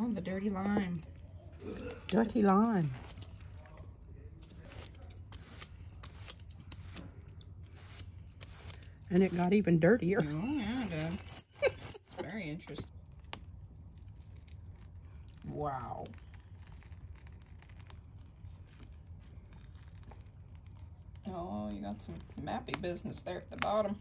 Oh, the dirty lime. Dirty lime. And it got even dirtier. Oh, yeah, it did. it's very interesting. Wow. Oh, you got some mappy business there at the bottom.